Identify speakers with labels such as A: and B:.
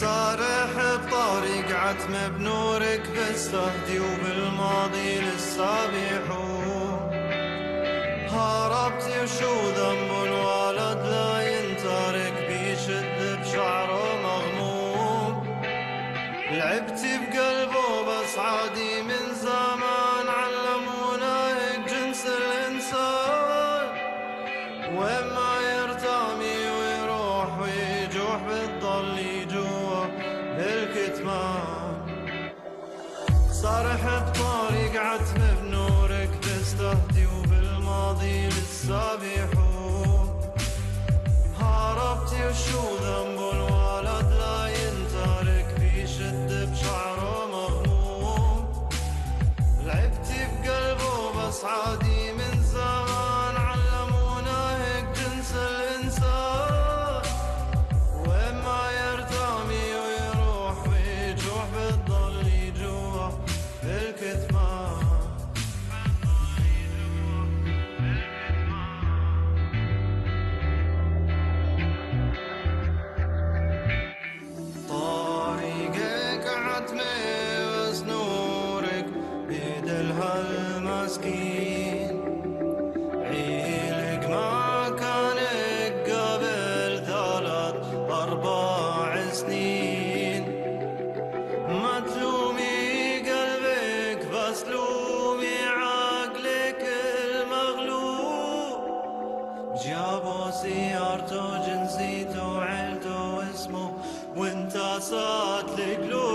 A: طارق عتمة بنورك بستهدي وبالماضي للسابحون هربت وشو ذنب الولد لا ينترك بيشد بشعره مغموم. لعبت بقلبه بس عادي من زمان علمونا هيك جنس الإنسان. وين ما صرح بطريق عتم بنورك تستهدي وبالماضي للسابحون هربتي وشو ذنب الولد لا ينترك بيشد بشعره مغموم. لعبتي بقلبه بس عادي تميز نورك بيد المسكين عيلك ما كانك قبل ثلاث أربع سنين. ما تلومي قلبك بس لومي عقلك المغلوب. جابوا سيارته جنسيته عيلته واسمه وانت صاد لقلوب.